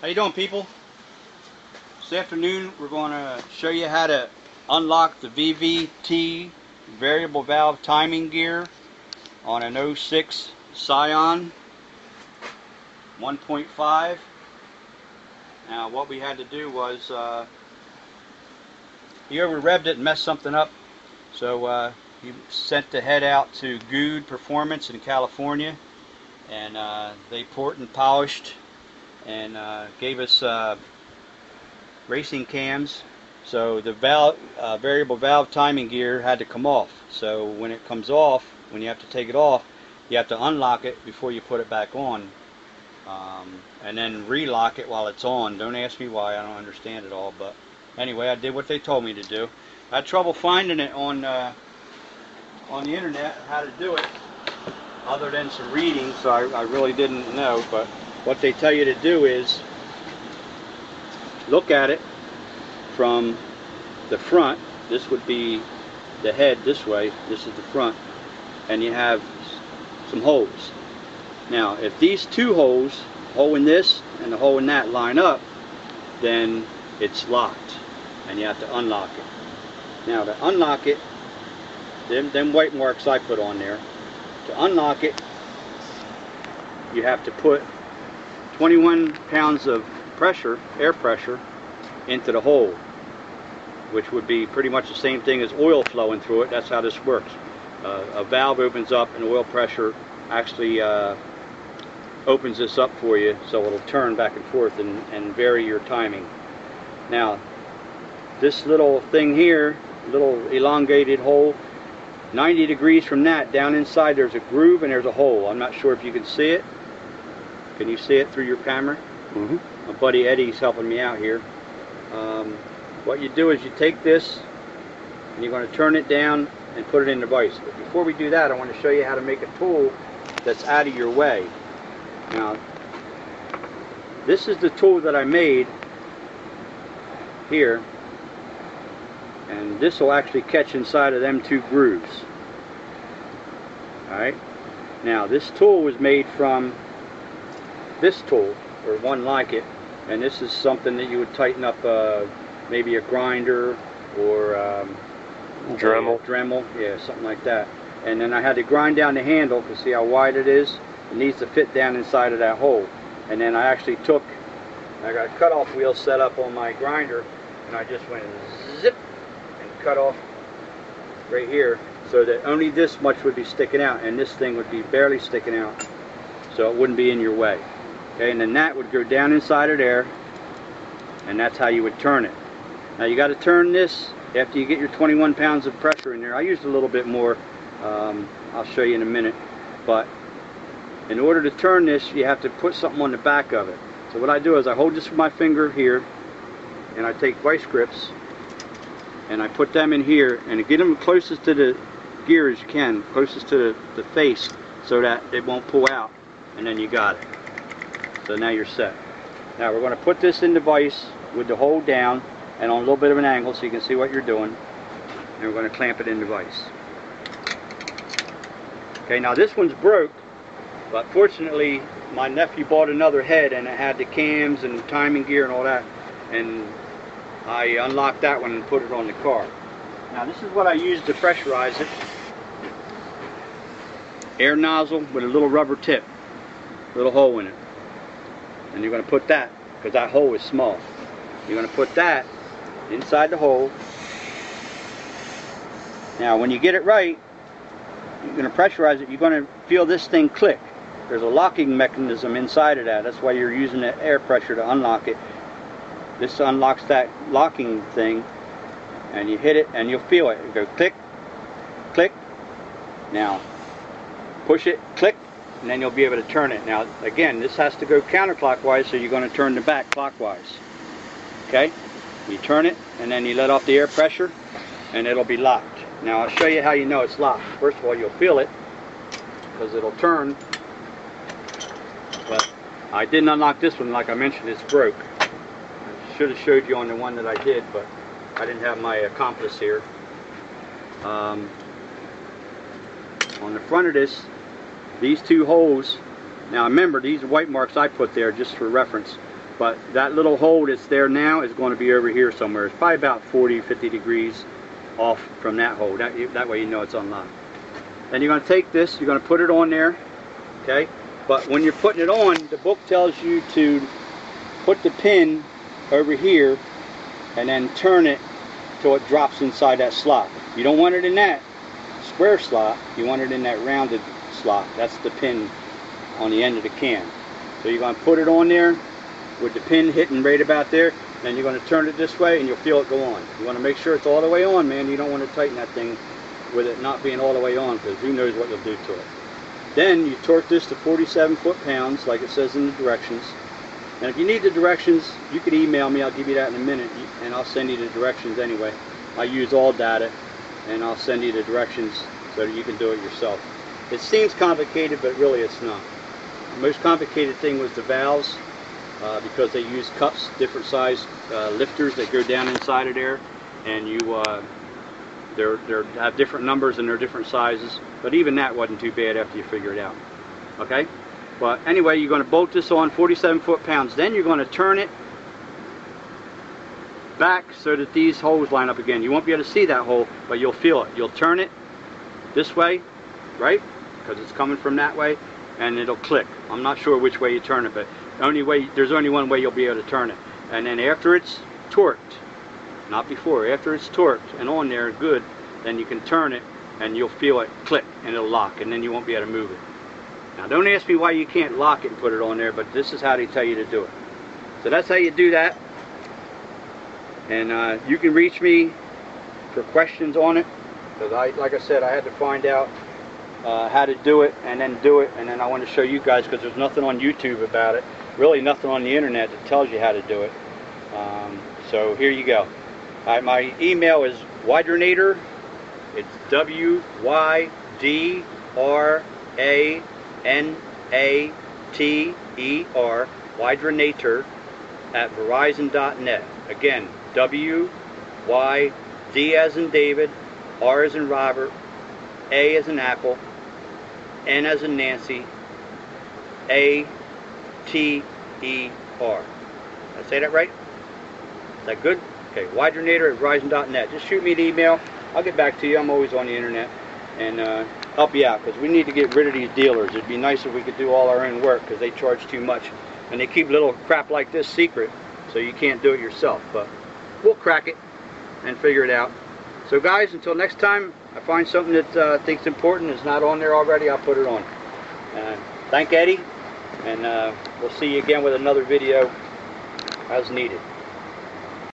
How you doing people? This afternoon we're going to show you how to unlock the VVT variable valve timing gear on an 06 Scion 1.5. Now what we had to do was uh, he over revved it and messed something up so uh, he sent the head out to Good Performance in California and uh, they port and polished and uh, gave us uh, racing cams. So the valve, uh, variable valve timing gear had to come off. So when it comes off, when you have to take it off, you have to unlock it before you put it back on. Um, and then relock it while it's on. Don't ask me why, I don't understand it all. But anyway, I did what they told me to do. I had trouble finding it on uh, on the internet how to do it other than some reading, so I, I really didn't know. But what they tell you to do is look at it from the front. This would be the head this way. This is the front. And you have some holes. Now, if these two holes, hole in this and the hole in that line up, then it's locked and you have to unlock it. Now to unlock it, them, them white marks I put on there, to unlock it, you have to put 21 pounds of pressure, air pressure, into the hole, which would be pretty much the same thing as oil flowing through it. That's how this works. Uh, a valve opens up and oil pressure actually uh, opens this up for you so it'll turn back and forth and, and vary your timing. Now, this little thing here, little elongated hole, 90 degrees from that, down inside there's a groove and there's a hole. I'm not sure if you can see it. Can you see it through your camera? Mm -hmm. My buddy Eddie's helping me out here. Um, what you do is you take this and you're going to turn it down and put it in the vise. But before we do that, I want to show you how to make a tool that's out of your way. Now, this is the tool that I made here and this will actually catch inside of them two grooves alright now this tool was made from this tool or one like it and this is something that you would tighten up uh, maybe a grinder or um, Dremel. Dremel, yeah, something like that. And then I had to grind down the handle to see how wide it is. It needs to fit down inside of that hole. And then I actually took, I got a cutoff wheel set up on my grinder, and I just went zip and cut off right here so that only this much would be sticking out and this thing would be barely sticking out so it wouldn't be in your way. Okay, and then that would go down inside of there and that's how you would turn it. Now you got to turn this after you get your 21 pounds of pressure in there. I used a little bit more. Um, I'll show you in a minute. But in order to turn this, you have to put something on the back of it. So what I do is I hold this with my finger here and I take vice grips and I put them in here and get them closest to the gear as you can, closest to the, the face so that it won't pull out and then you got it. So now you're set. Now we're going to put this in the vise with the hole down and on a little bit of an angle so you can see what you're doing. And we're going to clamp it in the vise. Okay, now this one's broke, but fortunately my nephew bought another head and it had the cams and timing gear and all that. And I unlocked that one and put it on the car. Now this is what I use to pressurize it. Air nozzle with a little rubber tip, little hole in it and you're going to put that because that hole is small. You're going to put that inside the hole. Now when you get it right you're going to pressurize it. You're going to feel this thing click. There's a locking mechanism inside of that. That's why you're using the air pressure to unlock it. This unlocks that locking thing and you hit it and you'll feel it, it go click click. Now push it click and then you'll be able to turn it. Now, again, this has to go counterclockwise, so you're going to turn the back clockwise. Okay? You turn it, and then you let off the air pressure, and it'll be locked. Now, I'll show you how you know it's locked. First of all, you'll feel it, because it'll turn. But I didn't unlock this one, like I mentioned, it's broke. I should have showed you on the one that I did, but I didn't have my accomplice here. Um, on the front of this, these two holes, now remember these white marks I put there just for reference. But that little hole that's there now is going to be over here somewhere. It's probably about 40, 50 degrees off from that hole. That, that way you know it's unlocked. Then you're going to take this, you're going to put it on there, okay? But when you're putting it on, the book tells you to put the pin over here and then turn it till it drops inside that slot. You don't want it in that square slot, you want it in that rounded slot. That's the pin on the end of the cam. So you're going to put it on there with the pin hitting right about there, then you're going to turn it this way and you'll feel it go on. You want to make sure it's all the way on, man. You don't want to tighten that thing with it not being all the way on because who knows what you'll do to it. Then you torque this to 47 foot-pounds like it says in the directions. And if you need the directions, you can email me. I'll give you that in a minute and I'll send you the directions anyway. I use ALLDATA and I'll send you the directions so that you can do it yourself. It seems complicated, but really it's not. The most complicated thing was the valves uh, because they use cups, different size uh, lifters that go down inside of there, and you uh, they're they're have different numbers and they're different sizes. But even that wasn't too bad after you figure it out. Okay, but anyway, you're going to bolt this on 47 foot-pounds. Then you're going to turn it back so that these holes line up again. You won't be able to see that hole, but you'll feel it. You'll turn it this way, right? Because it's coming from that way, and it'll click. I'm not sure which way you turn it, but only way there's only one way you'll be able to turn it. And then after it's torqued, not before, after it's torqued and on there good, then you can turn it and you'll feel it click and it'll lock and then you won't be able to move it. Now don't ask me why you can't lock it and put it on there, but this is how they tell you to do it. So that's how you do that. And uh, you can reach me for questions on it. Because I, like I said, I had to find out uh, how to do it and then do it. And then I want to show you guys because there's nothing on YouTube about it. Really nothing on the internet that tells you how to do it. Um, so here you go. My email is Wydranater. It's W Y D R A N A T E R, Wydranater at Verizon.net. Again, W Y D as in David, R as in Robert, A as in Apple, N as in Nancy, A T E R. Did I say that right? Is that good? Okay, Wydranater at Verizon.net. Just shoot me an email. I'll get back to you. I'm always on the internet and uh, help you out because we need to get rid of these dealers. It'd be nice if we could do all our own work because they charge too much. And they keep little crap like this secret so you can't do it yourself. But we'll crack it and figure it out. So guys, until next time, I find something that uh, thinks important is not on there already, I'll put it on. Uh, thank Eddie, and uh, we'll see you again with another video as needed.